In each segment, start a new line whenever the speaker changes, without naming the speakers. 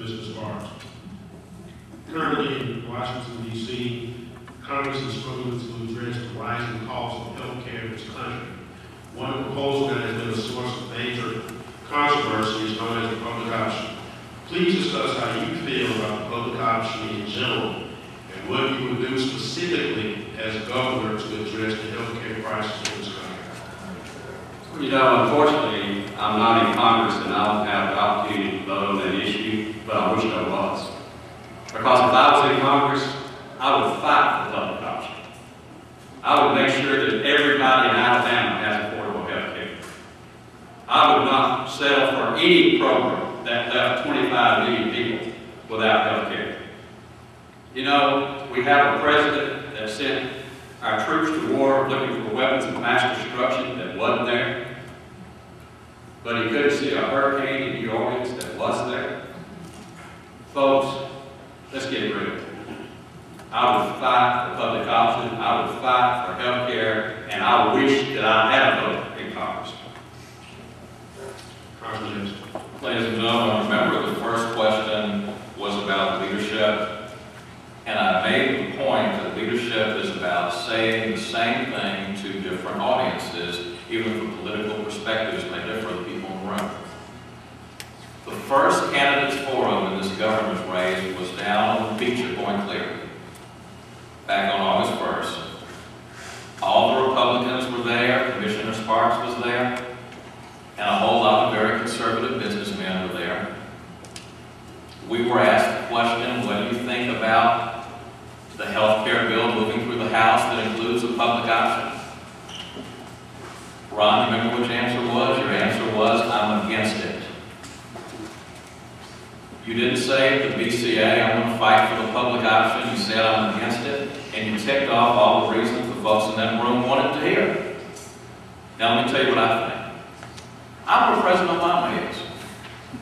Mr. Sparks. Currently in Washington DC, Congress is struggling to address the rising cost of health care in this country. One proposal that has been a source of major controversy is known as the public option. Please discuss how you feel about the public option in general and what you would do specifically as governor to address the health care crisis in this country.
You know, unfortunately, I'm not in Congress and I don't have the opportunity to vote on that issue, but I wish I was. Because if I was in Congress, I would fight for public option. I would make sure that everybody in Alabama has affordable health care. I would not settle for any program that left 25 million people without health care. You know, we have a president that sent our troops to war looking for weapons of mass destruction that wasn't there. But he couldn't see a hurricane in New Orleans that was there. Folks, let's get real. I would fight for public option, I would fight for health care, and I wish that I had a vote in Congress.
Anderson.
Ladies and gentlemen, remember the first question was about leadership. And I made the point that leadership is about saying the same thing to different audiences, even if the political perspectives may differ the people in the room. The first candidates forum in this governor's race was down on the beach at Point Clear, back on August 1st. All the Republicans were there, Commissioner Sparks was there, and a whole lot of very conservative businessmen were there. We were asked the question, what do you think about the health care bill moving through the House that includes a public option? Ron, remember which answer was? Your answer was, I'm against it. You didn't say at the BCA, I'm going to fight for the public option. You said, I'm against it. And you ticked off all the reasons the folks in that room wanted to hear. Now, let me tell you what I think. I'm where President Obama is.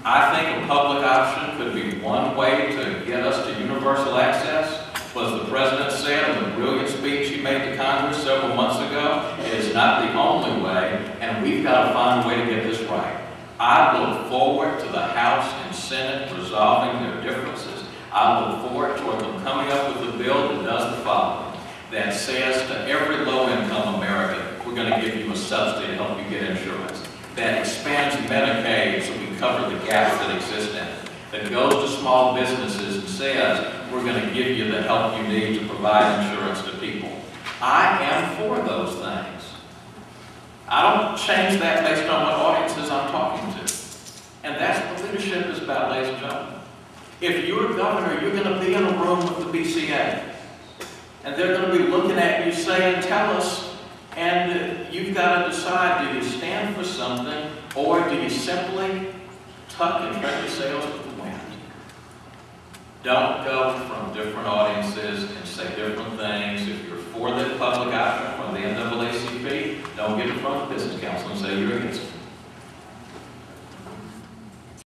I think a public option could be one way to get us to universal access. Was the President said in the brilliant speech he made to Congress several months ago, it is not the only way, and we've got to find a way to get this right. I look forward to the House and Senate resolving their differences. I look forward toward them coming up with a bill that does the following, that says to every low-income American, we're going to give you a subsidy to help you get insurance that expands Medicaid so we cover the gaps that exist in it, that goes to small businesses and says, we're going to give you the help you need to provide insurance to people. I am for those things. I don't change that based on what audiences I'm talking to. And that's what leadership is about, ladies and gentlemen. If you're a governor, you're going to be in a room with the BCA. And they're going to be looking at you saying, tell us and you've got to decide, do you stand for something or do you simply tuck and tread your sails with the wind? Don't go from different audiences and say different things. If you're for the public option from the NAACP, don't get in front of the business council and say you're against it.